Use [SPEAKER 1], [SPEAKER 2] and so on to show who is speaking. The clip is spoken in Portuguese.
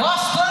[SPEAKER 1] Gospel!